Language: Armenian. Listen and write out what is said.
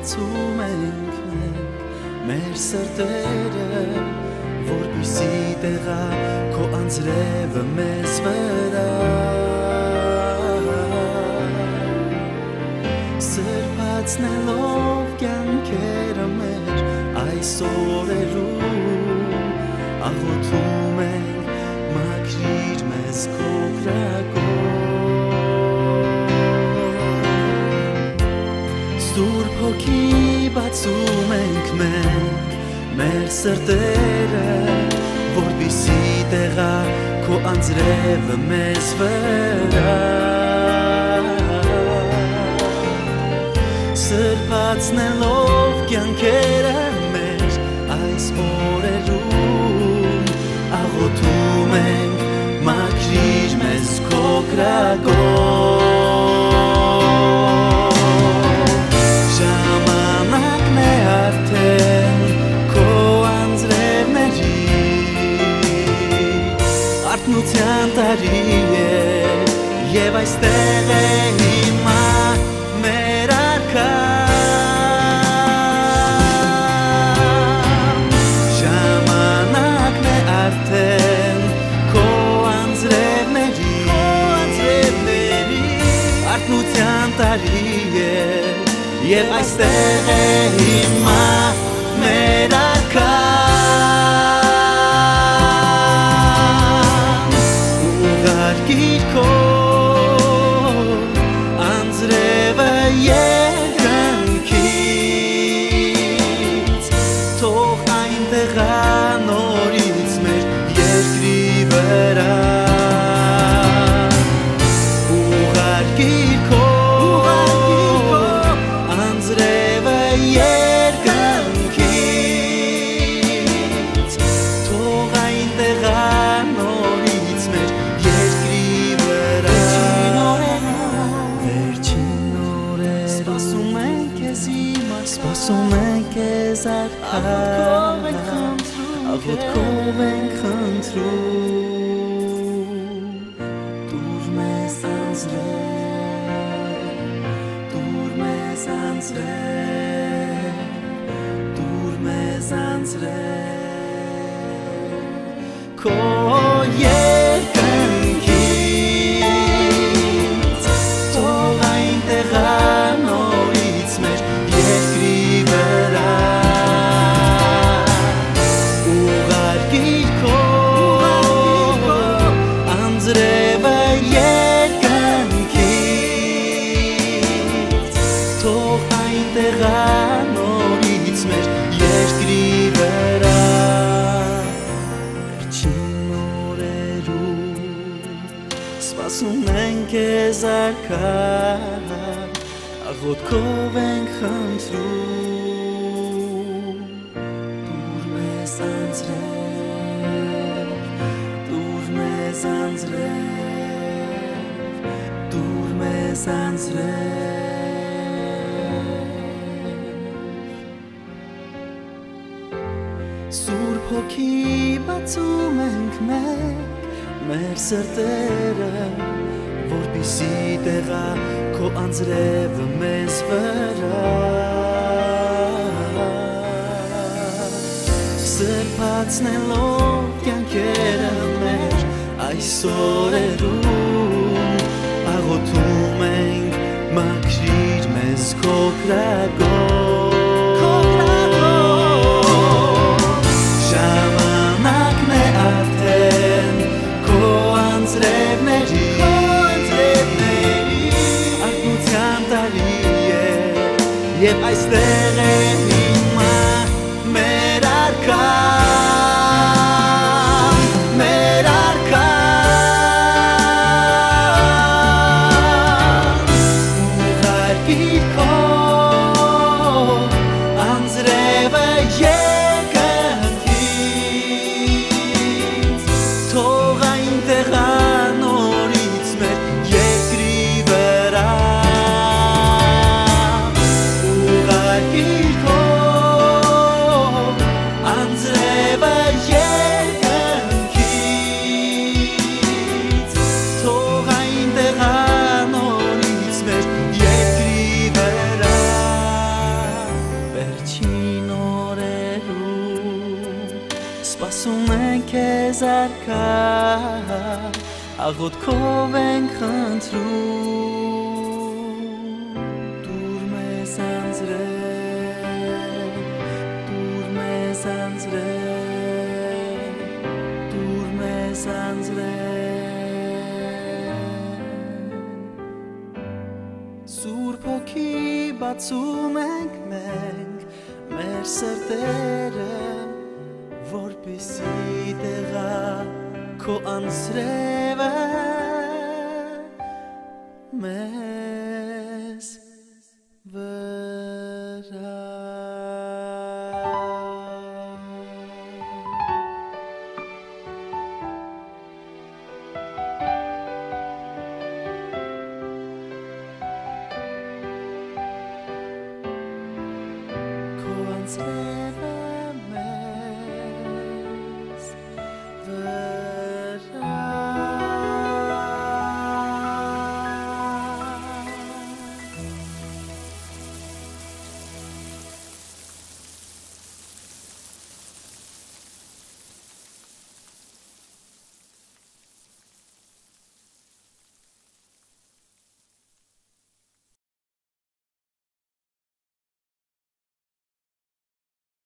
ենք մենք մեր սրտերը որպիսի տեղա քո անձրևը մեզ վրա սրբացնելով կյանքերը մեր այս օրերում աղոթում ենք մաքրիր մեզ քո գրակով հոգի բացում ենք մենք մեր սրտերը որպիսի տեղա քո անձրևը մեզ վրա սրբացնելով կյանքերը մեր այս օրերում արտնության տարի է եւ այստեղ է հիմա մեր արքան ժամանակն է արդեն քո անձրևների արտնության տարի է եւ այստեղ է հիմա մեր քեզ հիմա սպասում ենք քեզ արքան աղոթքով ենք խնդրում դուր մեզ անձրև դուր մեզ անձրև դուր մեզ անձրև քո երկնքից այնտեղ անորից մեր երկրի վրա վերջին օրերում սպասում ենք քեզ արքան աղոթքով ենք խնդրում դուր մեզ անձրև դուր մեզ անձրև դուր մեզ անձրև Հոգի բացում ենք մենք մեր սրտերը որպիսի տեղա քո անձրևը մեզ վրա սրբացնելով կյանքերը մեր այս օրերում աղոթում ենք մաքրիր մեզ քո գրագով Սպասում ենք քեզ արքա Աղոթքով ենք խնդրում Դուր մեզ անձրել Դուր մեզ անձրել Դուր մեզ անձրել Սուրբ հոգի բացում ենք մենք մեր սրտերը sidera ko ansreve mes Ko ansreve the